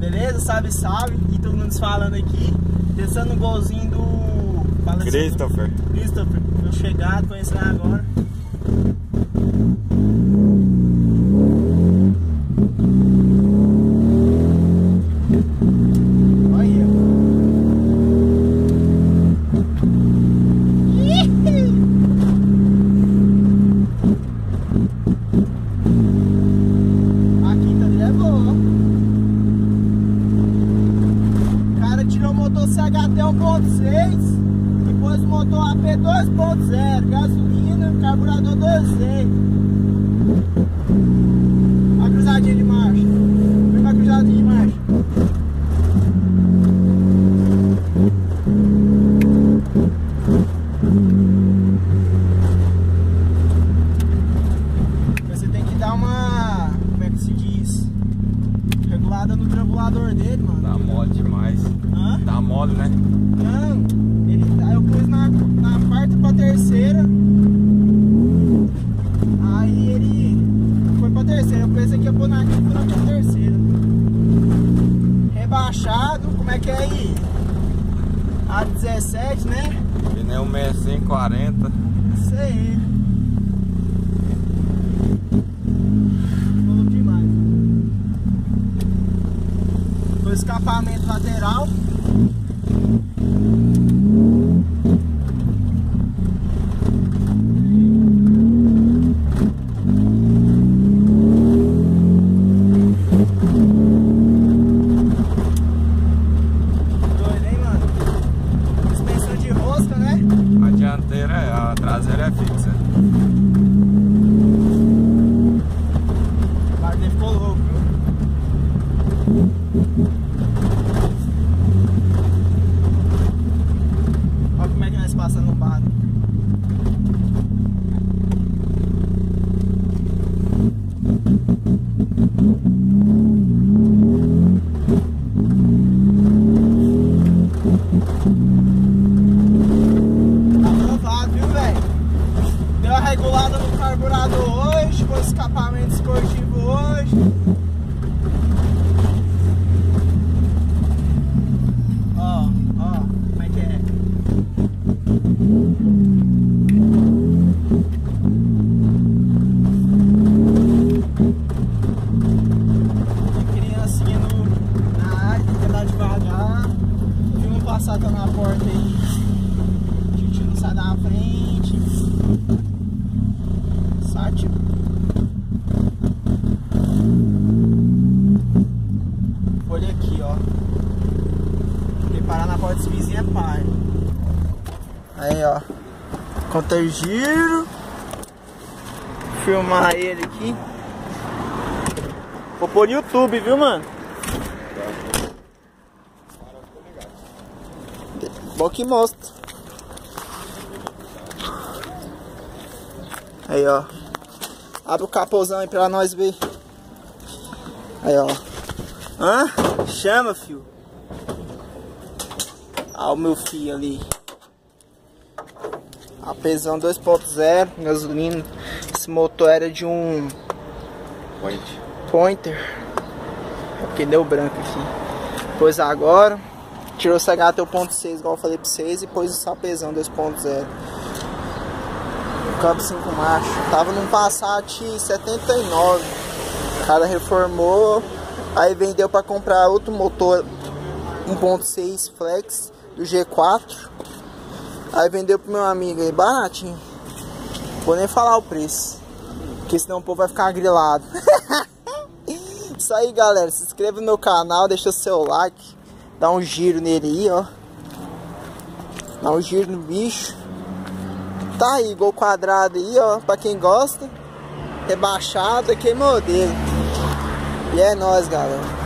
Beleza? Salve, salve. E todo mundo falando aqui. Testando o golzinho do. Fala assim, Christopher. Christopher. Meu chegado, conhecendo agora. Olha. A quinta dele é boa. O cara tirou o motor CHT 1.6, depois motor AP 2.0, gasolina, carburador 2C. A cruzadinha de marcha. Vem a cruzadinha de marcha. Você tem que dar uma. Como é que se diz? Regulada no trambulador dele, mano. Dá mole demais. Hã? Dá mole, né? Não, ele, aí eu pus na, na quarta pra terceira. Aí ele foi pra terceira. Eu pensei que ia pôr na quinta pra pra terceira. Rebaixado, como é que é aí? A 17, né? Pneu 6540. Isso aí. Falou demais. Foi escapamento lateral. Doido, hein, mano? Suspensão de rosca, né? A dianteira é, a traseira é fixa. O Wagner ficou louco, viu? Olha como é que nós passamos no bar. Aprovado, viu, velho? Deu a regulada no carburador hoje, com escapamento esportivo hoje. Ó, ó, como é que é? Vizinhos é pai. Aí, ó. Conta giro. Filmar ele aqui. Vou pôr no YouTube, viu, mano? Bom que mostra. Aí, ó. Abre o capozão aí pra nós ver. Aí, ó. Hã? Chama, fio. Ó o meu filho ali. Apesão 2.0, gasolina. Esse motor era de um Point. Pointer. É porque deu branco aqui. Pois agora, tirou o CHT 1.6, igual eu falei pra vocês, e pôs o sapezão 2.0. Campo 5 macho. Tava num Passat 79. O cara reformou, aí vendeu pra comprar outro motor 1.6 flex do G4. Aí vendeu pro meu amigo aí, baratinho. Vou nem falar o preço. Porque senão o povo vai ficar grilado. Isso aí, galera. Se inscreva no meu canal, deixa o seu like. Dá um giro nele aí, ó. Dá um giro no bicho. Tá aí, gol quadrado aí, ó. Pra quem gosta. Rebaixado, aqui é modelo. E é nóis, galera.